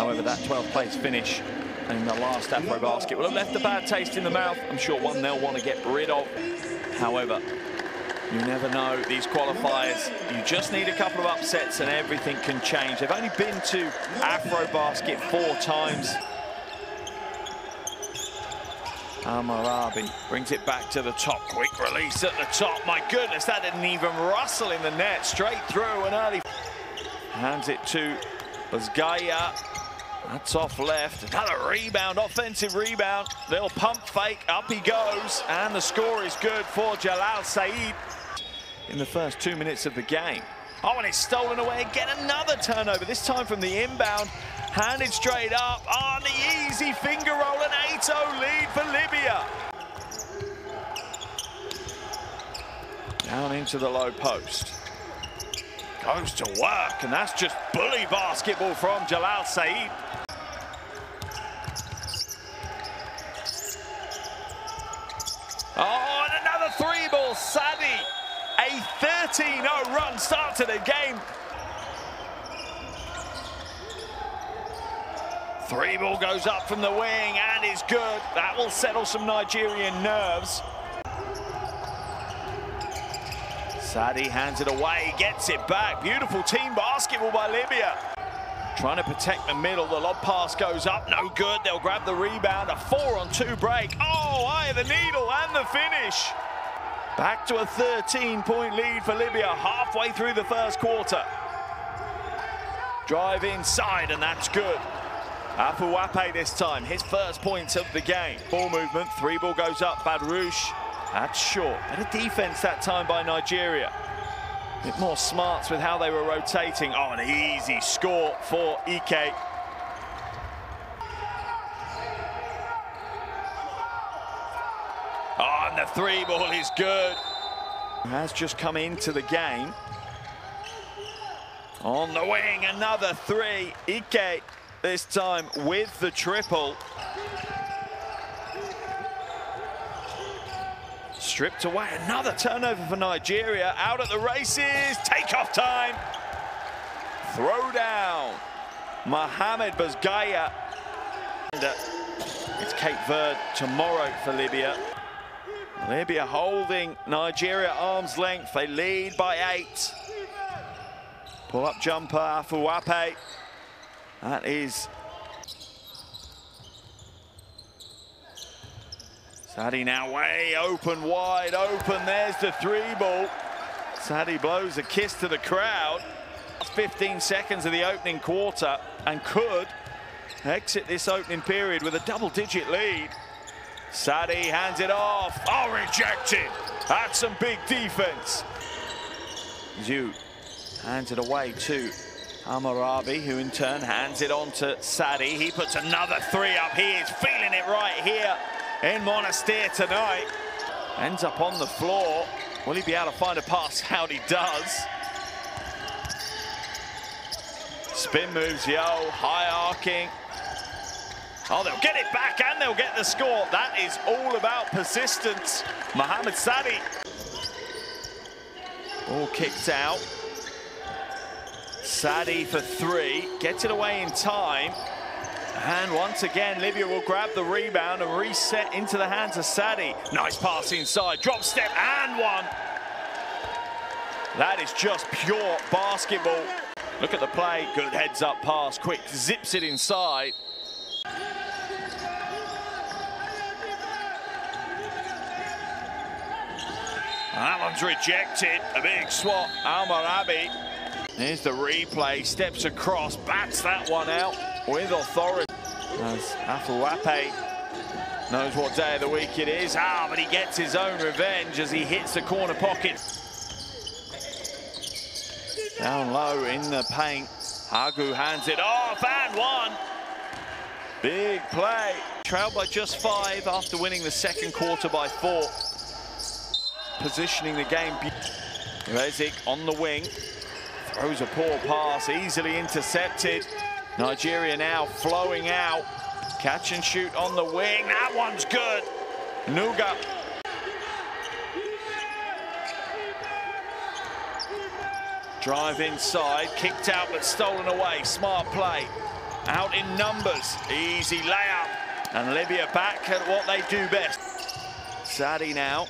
However, that 12th place finish in the last Afrobasket will have left a bad taste in the mouth. I'm sure one they'll want to get rid of. However, you never know, these qualifiers, you just need a couple of upsets and everything can change. They've only been to Afrobasket four times. Amarabi brings it back to the top. Quick release at the top. My goodness, that didn't even rustle in the net. Straight through and early. Hands it to Bazgaya. That's off left. Another rebound, offensive rebound. Little pump fake. Up he goes. And the score is good for Jalal Saeed in the first two minutes of the game. Oh, and it's stolen away. Again, another turnover, this time from the inbound. Handed straight up. Ah, On oh, the easy finger roll. An 8-0 lead for Libya. Down into the low post. Goes to work, and that's just bully basketball from Jalal Saeed. Oh, and another three ball, Sadi. A 13-0 run start to the game. Three ball goes up from the wing and is good. That will settle some Nigerian nerves. Sadi hands it away, gets it back. Beautiful team basketball by Libya. Trying to protect the middle. The lob pass goes up, no good. They'll grab the rebound. A four on two break. Oh, eye of the needle and the finish. Back to a 13-point lead for Libya halfway through the first quarter. Drive inside, and that's good. Afuape this time, his first points of the game. Ball movement, three ball goes up, Badrouche. That's short. Better defense that time by Nigeria. A bit more smarts with how they were rotating. Oh, an easy score for Ike. Oh, and the three ball is good. Has just come into the game. On the wing, another three. Ike this time with the triple. Stripped away, another turnover for Nigeria. Out at the races, takeoff time. Throw down. Mohamed Bazgaya. Uh, it's Cape Verde tomorrow for Libya. Libya holding Nigeria arm's length. They lead by eight. Pull-up jumper, Afuape. That is Sadi now way open, wide open. There's the three ball. Sadi blows a kiss to the crowd. 15 seconds of the opening quarter and could exit this opening period with a double-digit lead. Sadi hands it off. Oh, rejected. That's some big defense. Zhu hands it away to Amarabi, who in turn hands it on to Sadi. He puts another three up. He is feeling it right here in Monastir tonight. Ends up on the floor. Will he be able to find a pass? How he does. Spin moves, yo, high arcing. Oh, they'll get it back and they'll get the score. That is all about persistence. Mohamed Sadi. All kicked out. Sadi for three, gets it away in time. And once again, Libya will grab the rebound and reset into the hands of Sadi. Nice pass inside, drop step and one. That is just pure basketball. Look at the play, good heads up pass, quick, zips it inside. That one's rejected, a big swat, Amarabi. Here's the replay, steps across, bats that one out with authority. As Afuape knows what day of the week it is. Ah, but he gets his own revenge as he hits the corner pocket. Down low in the paint. Hagu hands it off and one. Big play. Trailed by just five after winning the second quarter by four. Positioning the game. Rezik on the wing. Throws a poor pass, easily intercepted. Nigeria now flowing out. Catch and shoot on the wing. That one's good. Nuga. Drive inside, kicked out but stolen away. Smart play. out in numbers. Easy layup. And Libya back at what they do best. Sadi now.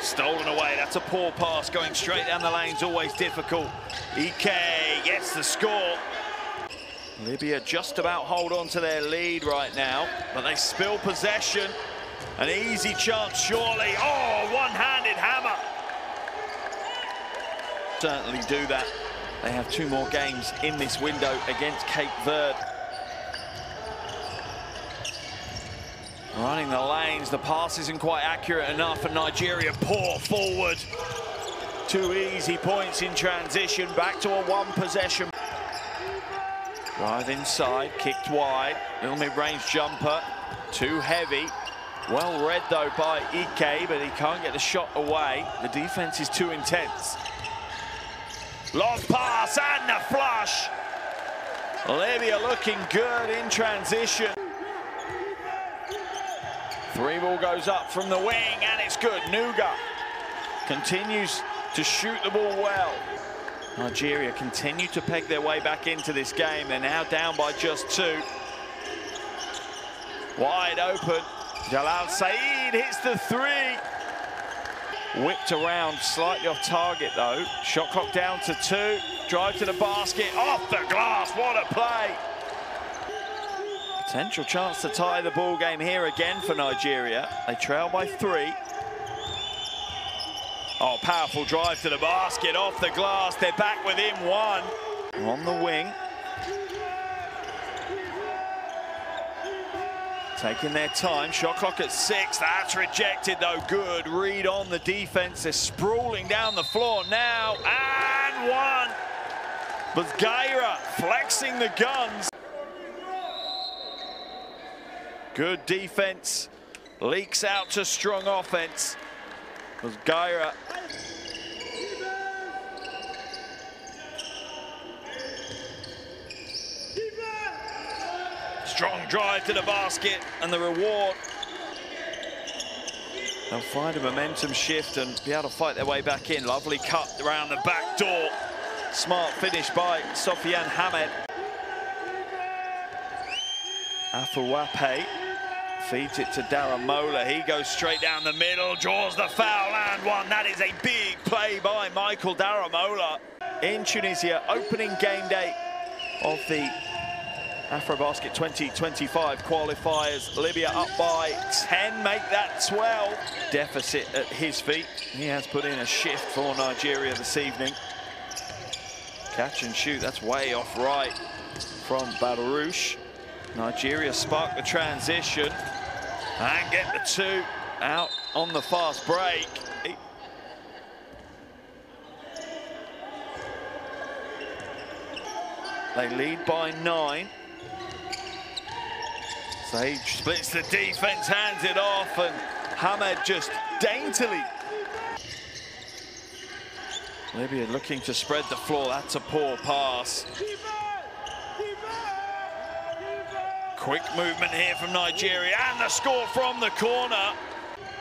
Stolen away. That's a poor pass going straight down the lane's always difficult. Ike gets the score. Libya just about hold on to their lead right now, but they spill possession. An easy chance, surely. Oh, one-handed hammer. Certainly do that. They have two more games in this window against Cape Verde. Running the lanes, the pass isn't quite accurate enough, and Nigeria pour forward. Two easy points in transition, back to a one possession. Drive inside, kicked wide, little mid-range jumper, too heavy. Well read though by Ike, but he can't get the shot away. The defense is too intense. Long pass and the flush. Libya looking good in transition. Three ball goes up from the wing and it's good. Nuga continues to shoot the ball well. Nigeria continue to peg their way back into this game. They're now down by just two. Wide open. Jalal Saeed hits the three. Whipped around, slightly off target though. Shot clock down to two. Drive to the basket, off the glass. What a play. Potential chance to tie the ball game here again for Nigeria. They trail by three. Oh, powerful drive to the basket, off the glass. They're back within one. On the wing. Taking their time, shot clock at six. That's rejected though, good read on the defense. They're sprawling down the floor now, and one. Gaira flexing the guns. Good defense, leaks out to strong offense. Gaira. Strong drive to the basket and the reward. They'll find a momentum shift and be able to fight their way back in. Lovely cut around the back door. Smart finish by Sofiane Hamed. Afuape feeds it to Daramola. He goes straight down the middle, draws the foul and one. That is a big play by Michael Daramola in Tunisia. Opening game day of the AfroBasket 2025 qualifiers. Libya up by 10, make that 12. Deficit at his feet. He has put in a shift for Nigeria this evening. Catch and shoot, that's way off right from Badrouche. Nigeria spark the transition and get the two out on the fast break. They lead by nine. Sage splits the defense, hands it off, and Hamed just daintily. Libya looking to spread the floor. That's a poor pass. Quick movement here from Nigeria and the score from the corner.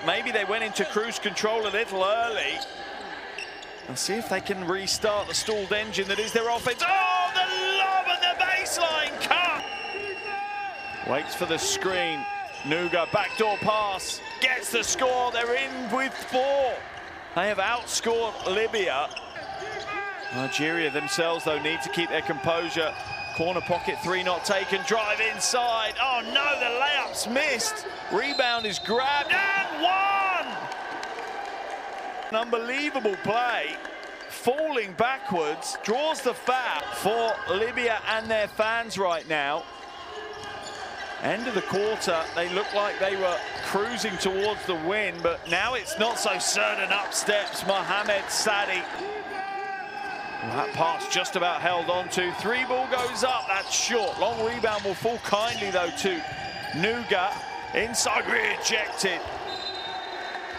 Maybe they went into cruise control a little early. And see if they can restart the stalled engine that is their offense. Oh, the lob and the baseline cut. Waits for the screen. Nuga, backdoor pass, gets the score. They're in with four. They have outscored Libya. Nigeria themselves, though, need to keep their composure. Corner pocket three not taken, drive inside. Oh no, the layup's missed. Rebound is grabbed and one! An unbelievable play. Falling backwards, draws the foul for Libya and their fans right now. End of the quarter, they look like they were cruising towards the win, but now it's not so certain up steps Mohamed Sadi. That pass just about held on to. Three ball goes up, that's short. Long rebound will fall kindly though to Nuga. Inside rejected.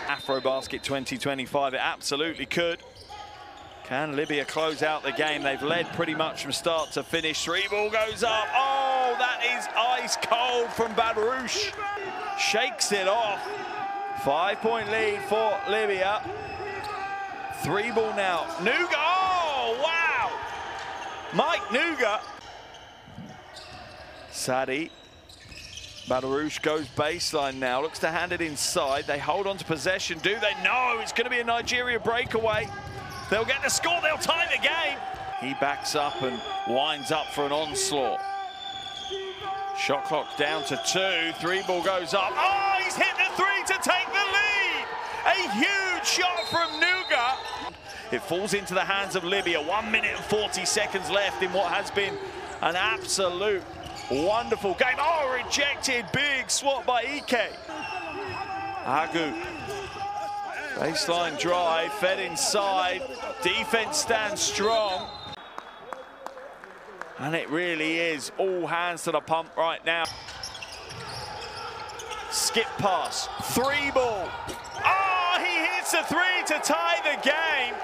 AfroBasket 2025, it absolutely could. Can Libya close out the game? They've led pretty much from start to finish. Three ball goes up. Oh, that is ice cold from Badrouche. Shakes it off. Five point lead for Libya. Three ball now. Nuga. Mike Nuga Sadi. Badarouche goes baseline now, looks to hand it inside. They hold on to possession, do they? No, it's going to be a Nigeria breakaway. They'll get the score, they'll tie the game. He backs up and winds up for an onslaught. Shot clock down to two, three ball goes up. Oh, he's hit the three to take the lead. A huge shot from Nuga. It falls into the hands of Libya. One minute and 40 seconds left in what has been an absolute wonderful game. Oh, rejected. Big swat by Ike. Agu. Baseline drive, fed inside. Defense stands strong. And it really is all hands to the pump right now. Skip pass, three ball. Oh, he hits a three to tie the game.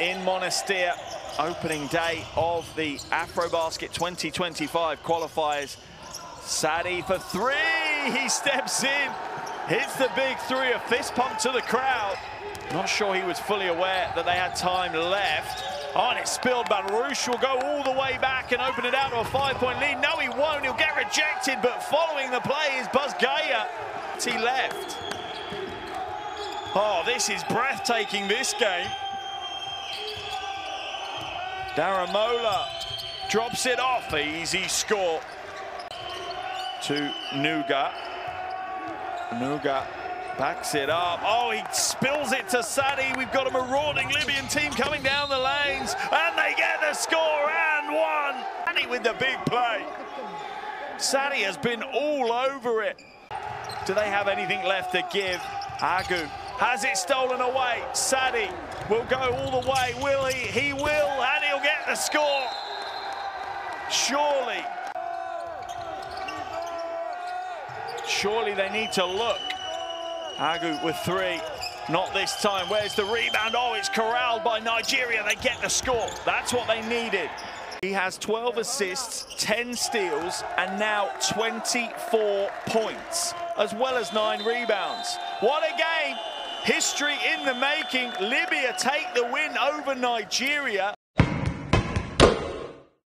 In Monastir, opening day of the Afrobasket 2025 qualifiers. Sadi for three, he steps in, hits the big three, a fist pump to the crowd. Not sure he was fully aware that they had time left. Oh, and it's spilled, Badrouche will go all the way back and open it out to a five-point lead. No, he won't. He'll get rejected, but following the play is Bazgaya. He left. Oh, this is breathtaking, this game. Daramola drops it off. Easy score to Nuga. Nuga backs it up. Oh, he spills it to Sadi. We've got a marauding Libyan team coming down the lanes, and they get the score and one. Sadi with the big play. Sadi has been all over it. Do they have anything left to give? Agu has it stolen away. Sadi will go all the way. Will he? He will, and he'll get the score. Surely. Surely they need to look. Agu with three. Not this time. Where's the rebound? Oh, it's corralled by Nigeria. They get the score. That's what they needed. He has 12 assists, 10 steals, and now 24 points, as well as nine rebounds. What a game! History in the making. Libya take the win over Nigeria.